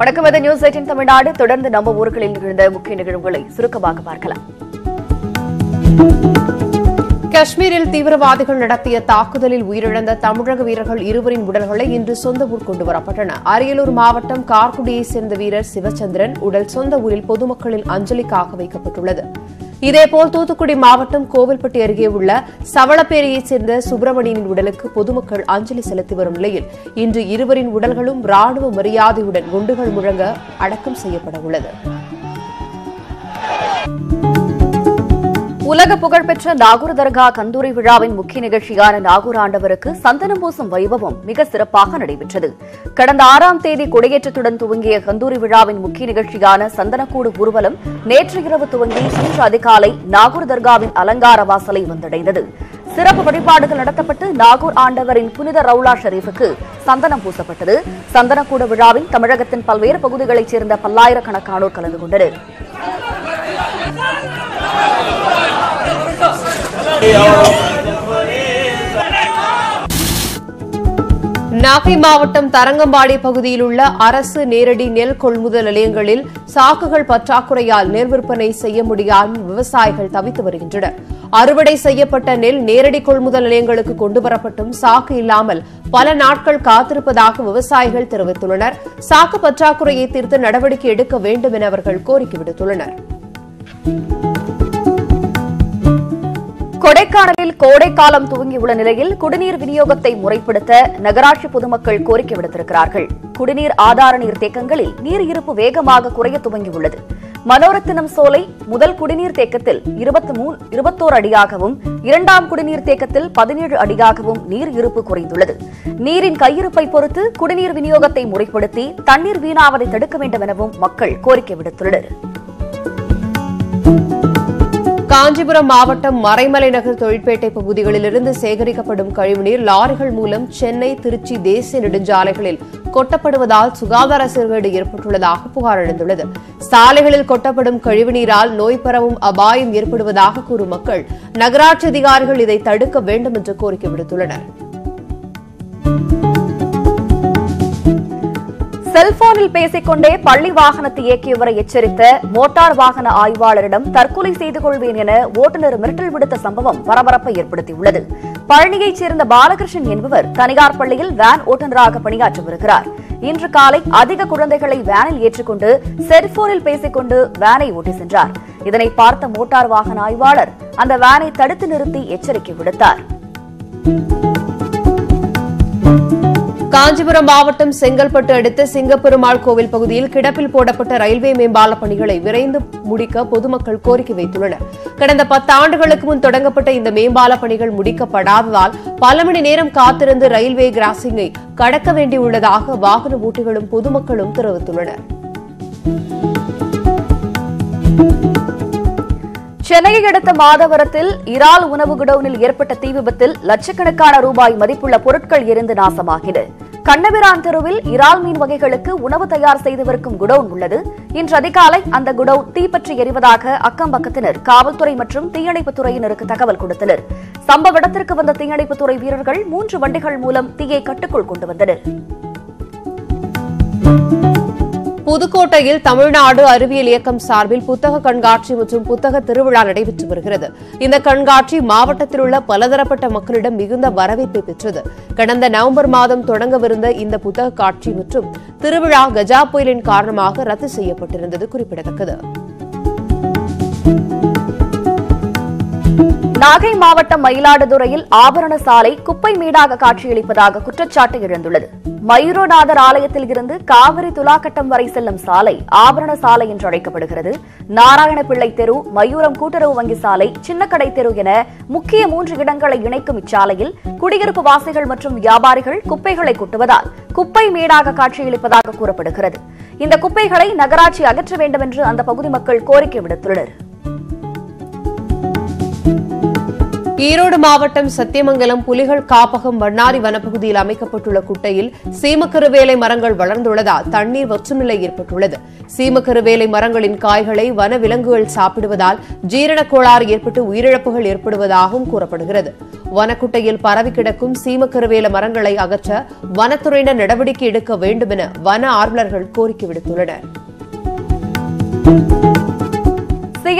வணக்கம். இது news eighteen Tamil Nadu. தொடர்ந்து நம்ம ஊர்களில் நிகழ்ந்த முக்கிய நிகழ்வுகளை சுருக்கமாக பார்க்கலாம். காஷ்மீரில் தீவிரவாதிகள் நடத்திய தாக்குதலில் உயிரிழந்த தமிழக வீரர்கள் இருவரின் உடல்களை இன்று சொந்த ஊர் கொண்டு வரப்பட்டன. அரியலூர் மாவட்டம் கார்குடியைச் சேர்ந்த வீரர் சிவச்சந்திரன் உடல் சொந்த ஊரில் பொதுமக்களின் அஞ்சலிக்காக வைக்கப்பட்டுள்ளது. இதேபோல் தூத்துக்குடி மாவட்டம் கோவில்பட்டி அருகே உள்ள சவளப்பேரியைச் சேர்ந்த சுப்பிரமணியனின் உடலுக்கு பொதுமக்கள் அஞ்சலி செலுத்தி வரும் நிலையில் இன்று இருவரின் உடல்களும் ராணுவ மரியாதையுடன் குண்டுகள் முழங்க அடக்கம் செய்யப்பட உள்ளது உலக புகழ்பெற்ற நாகூர் தர்கா கந்தூரி விழாவின் முக்கிய நிகழ்ச்சியான நாகூர் ஆண்டவருக்கு சந்தனம் பூசும் வைபவம் மிக சிறப்பாக நடைபெற்றது. கடந்த ஆறாம் தேதி கொடியேற்றத்துடன் துவங்கிய கந்தூரி விழாவின் முக்கிய நிகழ்ச்சியான சந்தனக்கூடு ஊர்வலம் நேற்று இரவு துவங்கி இன்று அதிகாலை நாகூர் தர்காவின் அலங்கார வாசலை வந்தடைந்தது. சிறப்பு வழிபாடுகள் நடத்தப்பட்டு நாகூர் ஆண்டவரின் புனித ரவுலா ஷரீஃபுக்கு சந்தனம் பூசப்பட்டது. சந்தனக்கூட விழாவில் தமிழகத்தின் பல்வேறு பகுதிகளைச் சேர்ந்த பல்லாயிரக்கணக்கானோர் கலந்து கொண்டனர். நாகை மாவட்டம் தரங்கம்பாடி பகுதியில் உள்ள அரசு நேரடி நெல் கொள்முதல் நிலையங்களில் சாக்குகள் பற்றாக்குறையால் நெல் விற்பனை செய்ய முடியாமல் விவசாயிகள் தவித்து வருகின்றனர். அறுவடை செய்யப்பட்ட நெல் நேரடி கொள்முதல் நிலையங்களுக்கு கொண்டுவரப்பட்டும் சாக்கு இல்லாமல் பல நாட்கள் காத்திருப்பதாக விவசாயிகள் தெரிவித்துள்ளனர். சாக்கு பற்றாக்குறையை தீர்த்து நடவடிக்கை எடுக்க வேண்டும் என அவர்கள் கோரிக்கை விடுத்துள்ளனர். கொடைக்கானலில் கோடைக்காலம் துவங்கியுள்ள நிலையில் குடிநீர் விநியோகத்தை முறைப்படுத்த நகராட்சி பொதுமக்கள் கோரிக்கை விடுத்திருக்கிறார்கள். குடிநீர் ஆதார நீர் தேக்கங்களில் நீர் இருப்பு வேகமாக குறைய துவங்கியுள்ளது. மனோரத்தினம் சோலை முதல் குடிநீர் தேக்கத்தில் இருபத்தோரு அடியாகவும் இரண்டாம் குடிநீர் தேக்கத்தில் பதினேழு அடியாகவும் நீர் இருப்பு குறைந்துள்ளது. நீரின் கையிருப்பை பொறுத்து குடிநீர் விநியோகத்தை முறைப்படுத்தி தண்ணீர் வீணாவதை தடுக்க வேண்டும் எனவும் மக்கள் கோரிக்கை விடுத்துள்ளனா் காஞ்சிபுரம் மாவட்டம் மறைமலை நகர் தொழிற்பேட்டை பகுதிகளிலிருந்து சேகரிக்கப்படும் கழிவுநீர் லாரிகள் மூலம் சென்னை திருச்சி தேசிய நெடுஞ்சாலைகளில் கொட்டப்படுவதால் சுகாதார சீர்கேடு ஏற்பட்டுள்ளதாக புகார் எழுந்துள்ளது சாலைகளில் கொட்டப்படும் கழிவுநீரால் நோய் பரவும் அபாயம் ஏற்படுவதாக கூறும் மக்கள் நகராட்சி அதிகாரிகள் இதை தடுக்க வேண்டும் என்று கோரிக்கை விடுத்துள்ளனர். செல்போனில் பேசிக்கொண்டே பள்ளி வாகனத்தை இயக்கியவரை எச்சரித்த மோட்டார் வாகன ஆய்வாளரிடம் தற்கொலை செய்து கொள்வேன் என ஓட்டுநர் மிரட்டல் விடுத்த சம்பவம் பரபரப்பை ஏற்படுத்தியுள்ளது. பழனியைச் சேர்ந்த பாலகிருஷ்ணன் என்பவர் தனியார் பள்ளியில் வேன் ஓட்டுநராக பணியாற்றி வருகிறார். இன்று காலை அதிக குழந்தைகளை வேனில் ஏற்றிக்கொண்டு செல்போனில் பேசிக்கொண்டு வேனை ஓட்டி சென்றார். இதனை பார்த்த மோட்டார் வாகன ஆய்வாளர் அந்த வேனை தடுத்து நிறுத்தி எச்சரிக்கை விடுத்தார். காஞ்சிபுரம் மாவட்டம் செங்கல்பட்டு அடுத்த சிங்கப்பெருமாள் கோவில் பகுதியில் கிடப்பில் போடப்பட்ட ரயில்வே மேம்பால பணிகளை விரைந்து முடிக்க பொதுமக்கள் கோரிக்கை வைத்துள்ளனர். கடந்த பத்தாண்டுகளுக்கு முன் தொடங்கப்பட்ட இந்த மேம்பால பணிகள் முடிக்கப்படாததால் பல மணி நேரம் காத்திருந்து ரயில்வே கிராசிங்கை கடக்க வேண்டியுள்ளதாக வாகன ஓட்டிகளும் பொதுமக்களும் தெரிவித்துள்ளனர். சென்னையை அடுத்த மாதவரத்தில் இறால் உணவு குடவுனில் ஏற்பட்ட தீ விபத்தில் லட்சக்கணக்கான ரூபாய் மதிப்புள்ள பொருட்கள் எரிந்து நாசமாகின. கண்ணபிரான் தெருவில் இறால் மீன் வகைகளுக்கு உணவு தயார் செய்துவிருக்கும் குடவுன் உள்ளது. இன்று அதிகாலை அந்த குடவுன் தீப்பற்றி எரிவதாக அக்கம் பக்கத்தினர் காவல்துறை மற்றும் தீயணைப்புத் துறையினருக்கு தகவல் கொடுத்தனர். சம்பவ இடத்திற்கு வந்த தீயணைப்புத்துறை வீரர்கள் மூன்று வண்டிகள் மூலம் தீயை கட்டுக்குள் கொண்டு வந்தனர். புதுக்கோட்டையில் தமிழ்நாடு அறிவியல் இயக்கம் சார்பில் புத்தக கண்காட்சி மற்றும் புத்தக திருவிழா நடைபெற்று வருகிறது. இந்த கண்காட்சி மாவட்டத்தில் உள்ள பலதரப்பட்ட மக்களிடம் மிகுந்த வரவேற்பை பெற்றது. கடந்த நவம்பர் மாதம் தொடங்கவிருந்த இந்த புத்தக காட்சி மற்றும் திருவிழா கஜா புயலின் காரணமாக ரத்து செய்யப்பட்டிருந்தது குறிப்பிடத்தக்கது. நாகை மாவட்டம் மயிலாடுதுறையில் ஆபரண சாலை குப்பை மீடாக காட்சியளிப்பதாக குற்றச்சாட்டு எழுந்துள்ளது. மயூரநாதர் ஆலயத்தில் இருந்து காவிரி துலாக்கட்டம் வரை செல்லும் சாலை ஆபரண சாலை என்று அழைக்கப்படுகிறது. நாராயணபிள்ளை தெரு மயூரம் கூட்டுறவு வங்கி சாலை சின்னக்கடை தெரு என முக்கிய மூன்று இடங்களை இணைக்கும் இச்சாலையில் குடியிருப்பு வாசிகள் மற்றும் வியாபாரிகள் குப்பைகளை கொட்டுவதால் குப்பை மேடாக காட்சியளிப்பதாக கூறப்படுகிறது. இந்த குப்பைகளை நகராட்சி அகற்ற வேண்டும் என்று அந்த பகுதி மக்கள் கோரிக்கை விடுத்துள்ளனர். ஈரோடு மாவட்டம் சத்தியமங்கலம் புலிகள் காப்பகம் வண்ணாரி வனப்பகுதியில் அமைக்கப்பட்டுள்ள குட்டையில் சீமக்கருவேலை மரங்கள் வளர்ந்துள்ளதால் தண்ணீர் வற்றுநிலை ஏற்பட்டுள்ளது. சீமக்கருவேலை மரங்களின் காய்களை வனவிலங்குகள் சாப்பிடுவதால் ஜீரணக் கோளாறு ஏற்பட்டு உயிரிழப்புகள் ஏற்படுவதாகவும் கூறப்படுகிறது. வனக்குட்டையில் பரவி கிடக்கும் சீமக்கருவேல மரங்களை அகற்ற வனத்துறையினர் நடவடிக்கை எடுக்க வேண்டும் என வன ஆர்வலர்கள் கோரிக்கை விடுத்துள்ளனா்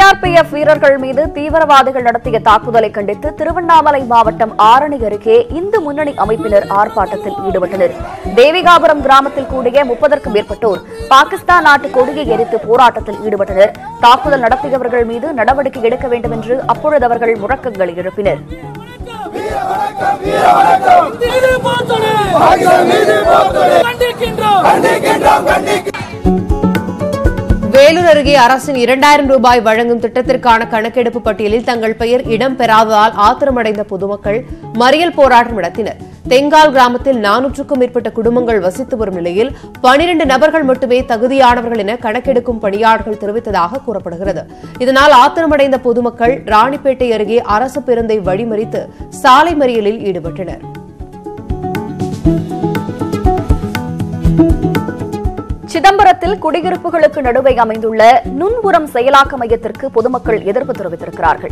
சிஆர்பிஎஃப் வீரர்கள் மீது தீவிரவாதிகள் நடத்திய தாக்குதலை கண்டித்து திருவண்ணாமலை மாவட்டம் ஆரணி அருகே இந்து முன்னணி அமைப்பினர் ஆர்ப்பாட்டத்தில் ஈடுபட்டனர். தேவிகாபுரம் கிராமத்தில் கூடிய முப்பதற்கும் மேற்பட்டோர் பாகிஸ்தான் நாட்டு கொடியை எரித்து போராட்டத்தில் ஈடுபட்டனர். தாக்குதல் நடத்தியவர்கள் மீது நடவடிக்கை எடுக்க வேண்டும் என்று அப்பொழுது அவர்கள் முழக்கங்களை எழுப்பினர். கண்டிக்கின்றோம். வேலூர் அருகே அரசின் இரண்டாயிரம் ரூபாய் வழங்கும் திட்டத்திற்கான கணக்கெடுப்பு பட்டியலில் தங்கள் பெயர் இடம் பெறாததால் ஆத்திரமடைந்த பொதுமக்கள் மறியல் போராட்டம் நடத்தினர். தெங்கால் கிராமத்தில் நானூற்றுக்கும் மேற்பட்ட குடும்பங்கள் வசித்து வரும் நிலையில் பனிரண்டு நபர்கள் மட்டுமே தகுதியானவர்கள் என கணக்கெடுக்கும் பணியாளர்கள் தெரிவித்ததாக கூறப்படுகிறது. இதனால் ஆத்திரமடைந்த பொதுமக்கள் ராணிப்பேட்டை அருகே அரசு பேருந்தை வழிமறித்து சாலை மறியலில் ஈடுபட்டனர். சிதம்பரத்தில் குடியிருப்புகளுக்கு நடுவே அமைந்துள்ள நுண்புறம் செயலாக்க மையத்திற்கு பொதுமக்கள் எதிர்ப்பு தெரிவித்திருக்கிறார்கள்.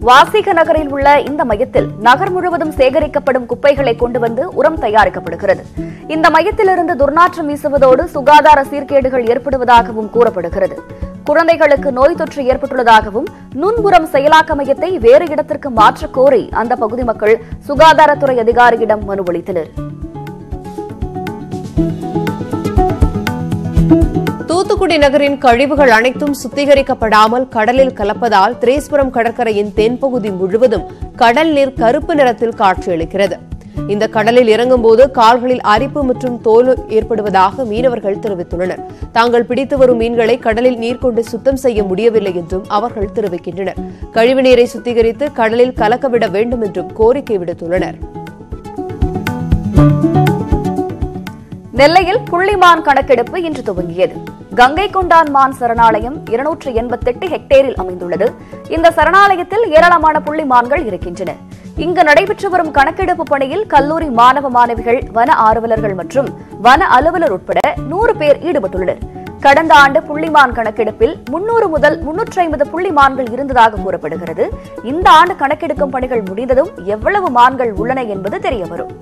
வாசிக நகரில் உள்ள இந்த மையத்தில் நகர் முழுவதும் சேகரிக்கப்படும் குப்பைகளை கொண்டு வந்து உரம் தயாரிக்கப்படுகிறது. இந்த மையத்திலிருந்து துர்நாற்றம் வீசுவதோடு சுகாதார சீர்கேடுகள் ஏற்படுவதாகவும் கூறப்படுகிறது. குழந்தைகளுக்கு நோய் தொற்று ஏற்பட்டுள்ளதாகவும் நுண்புறம் செயலாக்க மையத்தை வேறு இடத்திற்கு மாற்றக் கோரி அந்த பகுதி மக்கள் சுகாதாரத்துறை அதிகாரியிடம் மனு அளித்தனா் தூத்துக்குடி நகரின் கழிவுகள் அனைத்தும் சுத்திகரிக்கப்படாமல் கடலில் கலப்பதால் திரேஸ்புரம் கடற்கரையின் தென்பகுதி முழுவதும் கடல் நீர் கருப்பு நிறத்தில் காட்சியளிக்கிறது. இந்த கடலில் இறங்கும்போது கால்களில் அரிப்பு மற்றும் தோல் ஏற்படுவதாக மீனவர்கள் தெரிவித்துள்ளனர். தாங்கள் பிடித்து வரும் மீன்களை கடலில் நீர் கொண்டு சுத்தம் செய்ய முடியவில்லை என்றும் அவர்கள் தெரிவிக்கின்றனர். கழிவுநீரை சுத்திகரித்து கடலில் கலக்கவிட வேண்டும் என்றும் கோரிக்கை விடுத்துள்ளனர். நெல்லையில் புள்ளிமான் கணக்கெடுப்பு இன்று துவங்கியது. கங்கை கொண்டான் மான் சரணாலயம் இருநூற்று எண்பத்தெட்டு ஹெக்டேரில் அமைந்துள்ளது. இந்த சரணாலயத்தில் ஏராளமான புள்ளிமான்கள் இருக்கின்றன. இங்கு நடைபெற்று வரும் கணக்கெடுப்பு பணியில் கல்லூரி மாணவ மாணவிகள் வன ஆர்வலர்கள் மற்றும் வன அலுவலர் உட்பட நூறு பேர் ஈடுபட்டுள்ளனர். கடந்த ஆண்டு புள்ளிமான் கணக்கெடுப்பில் முன்னூறு முதல் முன்னூற்றி ஐம்பது புள்ளிமான்கள் இருந்ததாக கூறப்படுகிறது. இந்த ஆண்டு கணக்கெடுக்கும் பணிகள் முடிந்ததும் எவ்வளவு மான்கள் உள்ளன என்பது தெரியவரும்.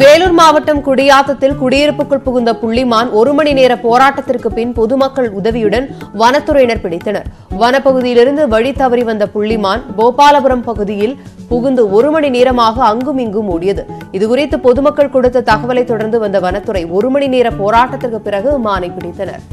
வேலூர் மாவட்டம் குடியாத்தத்தில் குடியிருப்புக்குள் புகுந்த புள்ளிமான் ஒரு மணி நேர போராட்டத்திற்கு பின் பொதுமக்கள் உதவியுடன் வனத்துறையினர் பிடித்தனர். வனப்பகுதியிலிருந்து வழி தவறி வந்த புள்ளிமான் கோபாலபுரம் பகுதியில் புகுந்து ஒரு மணி நேரமாக அங்கும் இங்கும் ஓடியது. இதுகுறித்து பொதுமக்கள் கொடுத்த தகவலை தொடர்ந்து வந்த வனத்துறை ஒரு மணி நேர போராட்டத்திற்கு பிறகு மானை பிடித்தனர்.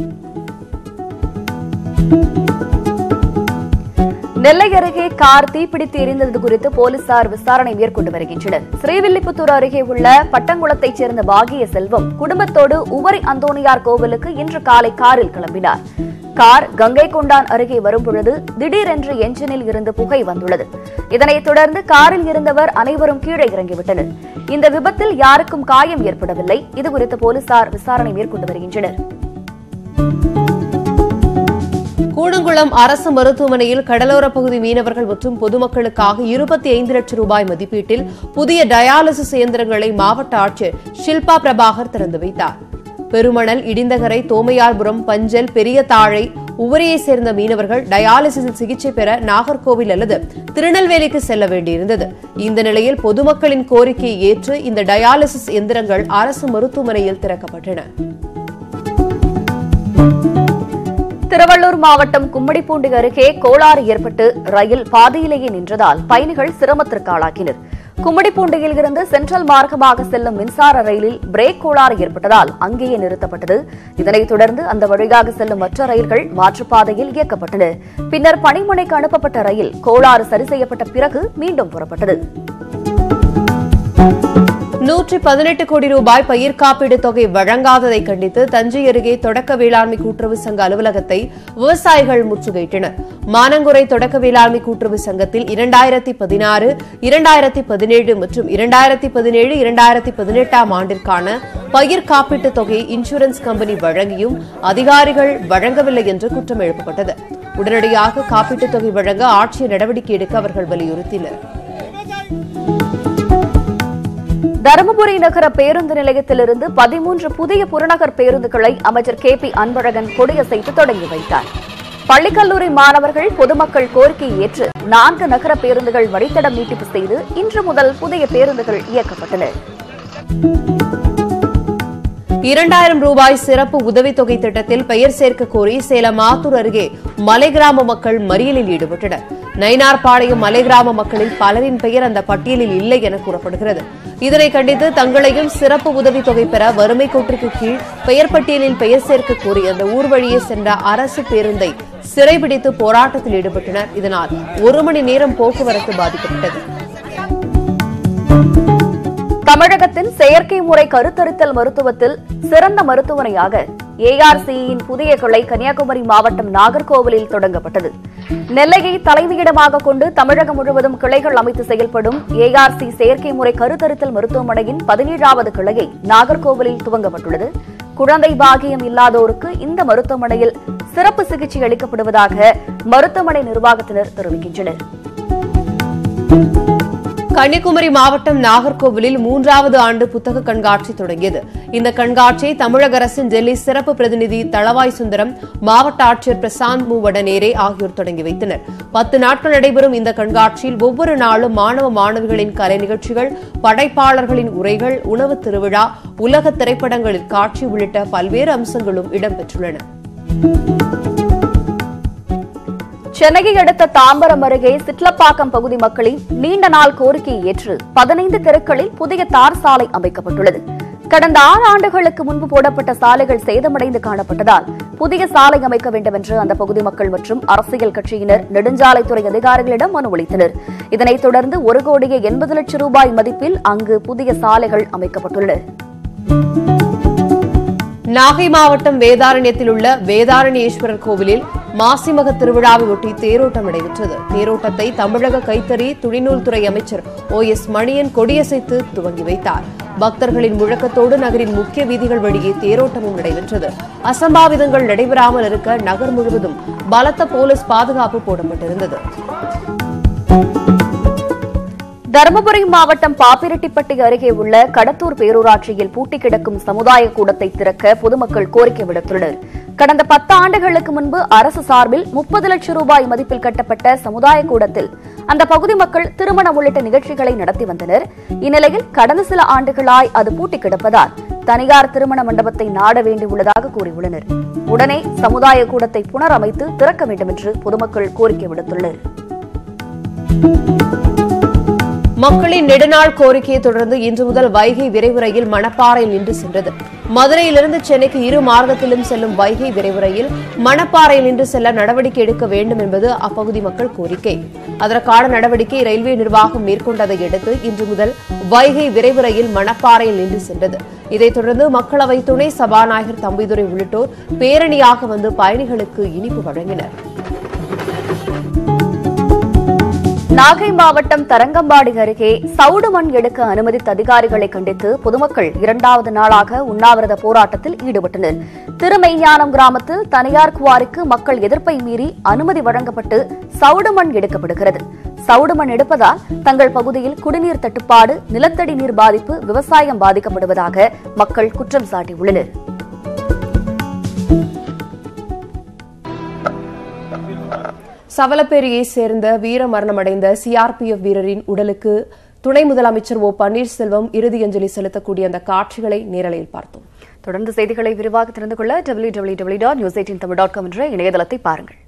நெல்லை அருகே கார் தீப்பிடித்து எரிந்தது குறித்து போலீசார் விசாரணை மேற்கொண்டு வருகின்றனர். ஸ்ரீவில்லிபுத்தூர் அருகே உள்ள பட்டங்குளத்தைச் சேர்ந்த பாகிய செல்வம் குடும்பத்தோடு உவரி அந்தோணியார் கோவிலுக்கு இன்று காலை காரில் கிளம்பினார். கார் கங்கை கொண்டான் அருகே வரும்பொழுது திடீரென்று என்ஜினில் இருந்து புகை வந்துள்ளது. இதனைத் தொடர்ந்து காரில் இருந்தவர் அனைவரும் கீழே இறங்கிவிட்டனர். இந்த விபத்தில் யாருக்கும் காயம் ஏற்படவில்லை. இதுகுறித்து போலீசார் விசாரணை மேற்கொண்டு வருகின்றனர். கூடங்குளம் அரசு மருத்துவமனையில் கடலோர பகுதி மீனவர்கள் மற்றும் பொதுமக்களுக்காக இருபத்தி ஐந்து லட்சம் ரூபாய் மதிப்பீட்டில் புதிய டயாலிசிஸ் இயந்திரங்களை மாவட்ட ஆட்சியர் ஷில்பா பிரபாகர் திறந்து வைத்தார். பெருமணல் இடிந்தகரை தோமையார்புரம் பஞ்சல் பெரிய தாழை உவரியைச் சேர்ந்த மீனவர்கள் டயாலிசிஸில் சிகிச்சை பெற நாகர்கோவில் அல்லது திருநெல்வேலிக்கு செல்ல வேண்டியிருந்தது. இந்த நிலையில் பொதுமக்களின் கோரிக்கையை ஏற்று இந்த டயாலிசிஸ் எந்திரங்கள் அரசு மருத்துவமனையில் திறக்கப்பட்டன. திருவள்ளூர் மாவட்டம் கும்மிடிப்பூண்டி அருகே கோளாறு ஏற்பட்டு ரயில் பாதையிலேயே நின்றதால் பயணிகள் சிரமத்திற்கு ஆளாக்கினர் கும்மிடிப்பூண்டியில் இருந்து சென்ட்ரல் மார்க்கமாக செல்லும் மின்சார ரயிலில் பிரேக் கோளாறு ஏற்பட்டதால் அங்கேயே நிறுத்தப்பட்டது. இதனைத் தொடர்ந்து அந்த வழியாக செல்லும் மற்ற ரயில்கள் மாற்றுப்பாதையில் இயக்கப்பட்டன. பின்னர் பணிமனைக்கு அனுப்பப்பட்ட ரயில் கோளாறு சரி செய்யப்பட்ட பிறகு மீண்டும் புறப்பட்டது. நூற்றி பதினெட்டு கோடி ரூபாய் பயிர் காப்பீடு தொகை வழங்காததை கண்டித்து தஞ்சை அருகே தொடக்க வேளாண்மை கூட்டுறவு சங்க அலுவலகத்தை விவசாயிகள் முற்றுகையிட்டனர். மானங்குறை தொடக்க வேளாண்மை கூட்டுறவு சங்கத்தில் இரண்டாயிரத்தி பதினாறு இரண்டாயிரத்தி பதினேழு மற்றும் இரண்டாயிரத்தி பதினேழு இரண்டாயிரத்தி பதினெட்டாம் ஆண்டிற்கான பயிர் காப்பீட்டுத் தொகையை இன்சூரன்ஸ் கம்பெனி வழங்கியும் அதிகாரிகள் வழங்கவில்லை என்று குற்றம் எழுப்பப்பட்டது. உடனடியாக காப்பீட்டுத் தொகை வழங்க ஆட்சியர் நடவடிக்கை எடுக்க அவர்கள் வலியுறுத்தினர். தருமபுரி நகர பேருந்து நிலையத்திலிருந்து பதிமூன்று புதிய புறநகர் பேருந்துகளை அமைச்சர் கே பி அன்பழகன் கொடியசைத்து தொடங்கி வைத்தார். பள்ளிக்கல்லூரி மாணவர்கள் பொதுமக்கள் கோரிக்கையை ஏற்று நான்கு நகர பேருந்துகள் வழித்தடம் நீட்டிப்பு செய்து இன்று முதல் புதிய பேருந்துகள் இயக்கப்பட்டன. இரண்டாயிரம் ரூபாய் சிறப்பு உதவித்தொகை திட்டத்தில் பெயர் சேர்க்க கோரி சேலம் ஆத்தூர் அருகே மலை கிராம மக்கள் மறியலில் ஈடுபட்டனர். நயினார்பாளையம் மலை கிராம மக்களில் பலரின் பெயர் அந்த பட்டியலில் இல்லை என கூறப்படுகிறது. இதனை கண்டித்து தங்களையும் சிறப்பு உதவித்தொகை பெற வறுமை கோட்டிற்கு கீழ் பெயர் பட்டியலில் பெயர் சேர்க்க கோரி அந்த ஊர் வழியே சென்ற அரசு பேருந்தை சிறைபிடித்து போராட்டத்தில் ஈடுபட்டனர். இதனால் ஒரு மணி நேரம் போக்குவரத்து பாதிக்கப்பட்டது. தமிழகத்தின் செயற்கை முறை கருத்தரித்தல் மருத்துவத்தில் சிறந்த மருத்துவனையாக ஏஆர்சியின் புதிய கிளை கன்னியாகுமரி மாவட்டம் நாகர்கோவிலில் தொடங்கப்பட்டது. நெல்லையை தலைமையிடமாக கொண்டு தமிழகம் முழுவதும் கிளைகள் அமைத்து செயல்படும் ஏஆர்சி செயற்கை முறை கருத்தரித்தல் மருத்துவமனையின் பதினேழாவது கிளையை நாகர்கோவிலில் துவங்கப்பட்டுள்ளது. குழந்தை பாகியம் இல்லாதோருக்கு இந்த மருத்துவமனையில் சிறப்பு சிகிச்சை அளிக்கப்படுவதாக மருத்துவமனை நிர்வாகத்தினர் தெரிவிக்கின்றனர். கன்னியாகுமரி மாவட்டம் நாகர்கோவிலில் மூன்றாவது ஆண்டு புத்தக கண்காட்சி தொடங்கியது. இந்த கண்காட்சியை தமிழக அரசின் டெல்லி சிறப்பு பிரதிநிதி தளவாய் சுந்தரம் மாவட்ட ஆட்சியர் பிரசாந்த் மு வடநேரே ஆகியோர் தொடங்கி வைத்தனர். பத்து நாட்கள் நடைபெறும் இந்த கண்காட்சியில் ஒவ்வொரு நாளும் மாணவ மாணவிகளின் கலை நிகழ்ச்சிகள் படைப்பாளர்களின் உரைகள் உணவு திருவிழா உலக திரைப்படங்களில் காட்சி உள்ளிட்ட பல்வேறு அம்சங்களும் இடம்பெற்றுள்ளன. சென்னையை அடுத்த தாம்பரம் அருகே சிட்லப்பாக்கம் பகுதி மக்களின் நீண்ட நாள் கோரிக்கையை ஏற்று பதினைந்து தெருக்களில் புதிய தார் சாலை அமைக்கப்பட்டுள்ளது. கடந்த ஆறு ஆண்டுகளுக்கு முன்பு போடப்பட்ட சாலைகள் சேதமடைந்து காணப்பட்டதால் புதிய சாலை அமைக்க வேண்டும் என்று அந்த பகுதி மக்கள் மற்றும் அரசியல் கட்சியினர் நெடுஞ்சாலைத்துறை அதிகாரிகளிடம் மனு அளித்தனர். இதனைத் தொடர்ந்து ஒரு கோடியே எண்பது லட்சம் ரூபாய் மதிப்பில் அங்கு புதிய சாலைகள் அமைக்கப்பட்டுள்ளன. நாகை மாவட்டம் வேதாரண்யத்தில் உள்ள வேதாரண்யேஸ்வரர் கோவிலில் மாசிமக திருவிழாவை ஒட்டி தேரோட்டம் நடைபெற்றது. தேரோட்டத்தை தமிழக கைத்தறி துணிநூல்துறை அமைச்சர் ஓ எஸ் மணியன் கொடியசைத்து துவங்கி வைத்தார். பக்தர்களின் முழக்கத்தோடு நகரின் முக்கிய வீதிகள் வழியே தேரோட்டமும் நடைபெற்றது. அசம்பாவிதங்கள் நடைபெறாமல் இருக்க நகர் முழுவதும் பலத்த போலீஸ் பாதுகாப்பு போடப்பட்டிருந்தது. தருமபுரி மாவட்டம் பாப்பிரெட்டிப்பட்டி அருகே உள்ள கடத்தூர் பேரூராட்சியில் பூட்டி கிடக்கும் சமுதாய கூடத்தை திறக்க பொதுமக்கள் கோரிக்கை விடுத்துள்ளனர். கடந்த பத்து ஆண்டுகளுக்கு முன்பு அரசு சார்பில் முப்பது லட்சம் ரூபாய் மதிப்பில் கட்டப்பட்ட சமுதாய கூடத்தில் அந்த பகுதி மக்கள் திருமணம் உள்ளிட்ட நிகழ்ச்சிகளை நடத்தி வந்தனர். இந்நிலையில் கடந்த சில ஆண்டுகளாய் அது பூட்டி கிடப்பதால் தனியார் திருமண மண்டபத்தை நாட வேண்டியுள்ளதாக கூறியுள்ளனர். உடனே சமுதாய கூடத்தை புனரமைத்து திறக்க வேண்டும் என்று பொதுமக்கள் கோரிக்கை விடுத்துள்ளனர். மக்களின் நெடுநாள் கோரிக்கையை தொடர்ந்து இன்று முதல் வைகை விரைவு மணப்பாறையில் நின்று சென்றது. மதுரையிலிருந்து சென்னைக்கு இரு மார்க்கத்திலும் செல்லும் வைகை விரைவுரையில் மணப்பாறையில் நின்று செல்ல நடவடிக்கை எடுக்க வேண்டும் என்பது அப்பகுதி மக்கள் கோரிக்கை. அதற்கான நடவடிக்கை ரயில்வே நிர்வாகம் மேற்கொண்டதை அடுத்து இன்று முதல் வைகை விரைவுரையில் மணப்பாறையில் நின்று சென்றது. இதைத் தொடர்ந்து மக்களவை துணை சபாநாயகர் தம்பிதுரை உள்ளிட்டோர் பேரணியாக வந்து பயணிகளுக்கு இனிப்பு வழங்கினர். நாகை மாவட்டம் தரங்கம்பாடி அருகே சவுடு மண் எடுக்க அனுமதித்த அதிகாரிகளை கண்டித்து பொதுமக்கள் இரண்டாவது நாளாக உண்ணாவிரத போராட்டத்தில் ஈடுபட்டனர். திருமெய்ஞானம் கிராமத்தில் தனியார் குவாரிக்கு மக்கள் எதிர்ப்பை மீறி அனுமதி வழங்கப்பட்டு சவுடு மண் எடுக்கப்படுகிறது. சவுடு மண் எடுப்பதால் தங்கள் பகுதியில் குடிநீர் தட்டுப்பாடு நிலத்தடி நீர் பாதிப்பு விவசாயம் பாதிக்கப்படுவதாக மக்கள் குற்றம் சாட்டியுள்ளனா் சவலப்பேரியை சேர்ந்த வீர மரணமடைந்த சிஆர்பிஎஃப் வீரரின் உடலுக்கு துணை முதலமைச்சர் ஓ பன்னீர்செல்வம் இறுதி அஞ்சலி செலுத்தக்கூடிய அந்த காட்சிகளை நேரலையில் பார்த்தோம். தொடர்ந்து செய்திகளை விரிவாக தெரிந்து கொள்ள W W W dot news eighteen Tamil dot com என்ற இணையதளத்தை பாருங்கள்.